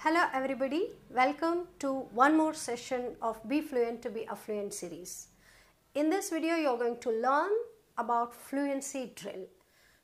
Hello everybody, welcome to one more session of Be Fluent to Be Affluent series. In this video you are going to learn about fluency drill.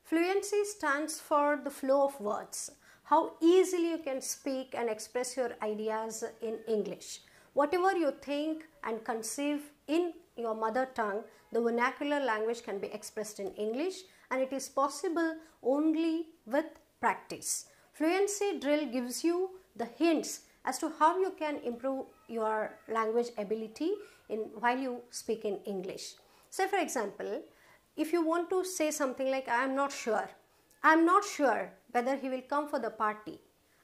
Fluency stands for the flow of words, how easily you can speak and express your ideas in English. Whatever you think and conceive in your mother tongue, the vernacular language can be expressed in English and it is possible only with practice. Fluency drill gives you the hints as to how you can improve your language ability in while you speak in English. Say for example, if you want to say something like I am not sure, I am not sure whether he will come for the party.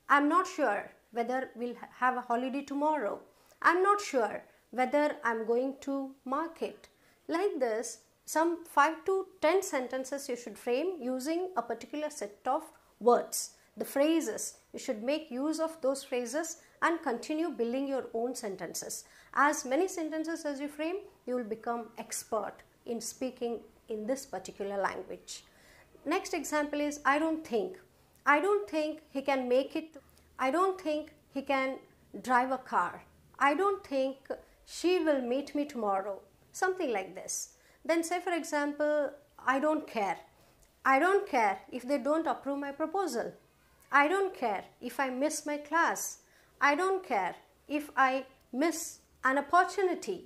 I am not sure whether we'll have a holiday tomorrow. I am not sure whether I am going to market. Like this, some 5 to 10 sentences you should frame using a particular set of words the phrases. You should make use of those phrases and continue building your own sentences. As many sentences as you frame, you will become expert in speaking in this particular language. Next example is I don't think. I don't think he can make it. I don't think he can drive a car. I don't think she will meet me tomorrow. Something like this. Then say for example, I don't care. I don't care if they don't approve my proposal. I don't care if I miss my class. I don't care if I miss an opportunity.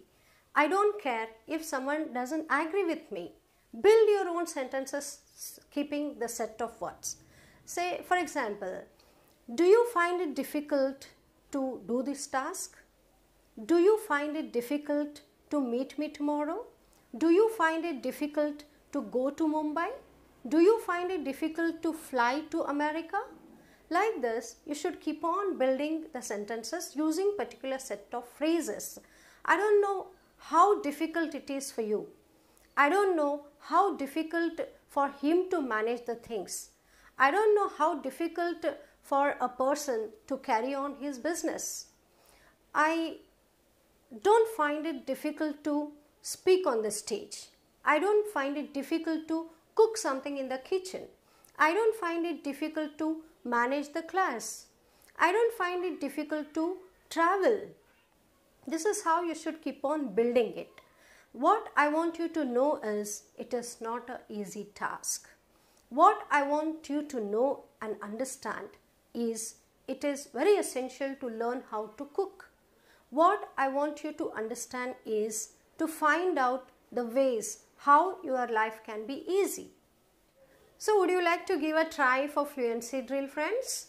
I don't care if someone doesn't agree with me. Build your own sentences keeping the set of words. Say, for example, do you find it difficult to do this task? Do you find it difficult to meet me tomorrow? Do you find it difficult to go to Mumbai? Do you find it difficult to fly to America? Like this, you should keep on building the sentences using particular set of phrases. I don't know how difficult it is for you. I don't know how difficult for him to manage the things. I don't know how difficult for a person to carry on his business. I don't find it difficult to speak on the stage. I don't find it difficult to cook something in the kitchen. I don't find it difficult to manage the class. I don't find it difficult to travel. This is how you should keep on building it. What I want you to know is it is not an easy task. What I want you to know and understand is it is very essential to learn how to cook. What I want you to understand is to find out the ways how your life can be easy. So would you like to give a try for fluency drill friends?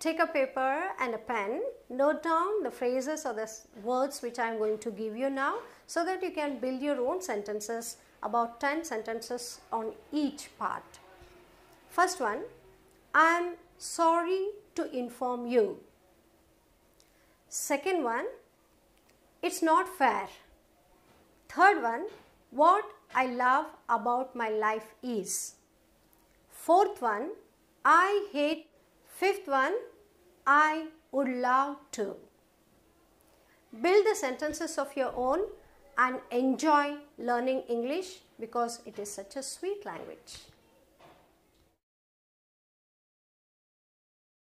Take a paper and a pen, note down the phrases or the words which I am going to give you now so that you can build your own sentences about 10 sentences on each part. First one, I am sorry to inform you. Second one, it's not fair. Third one, what I love about my life is. Fourth one, I hate. Fifth one, I would love to. Build the sentences of your own and enjoy learning English because it is such a sweet language.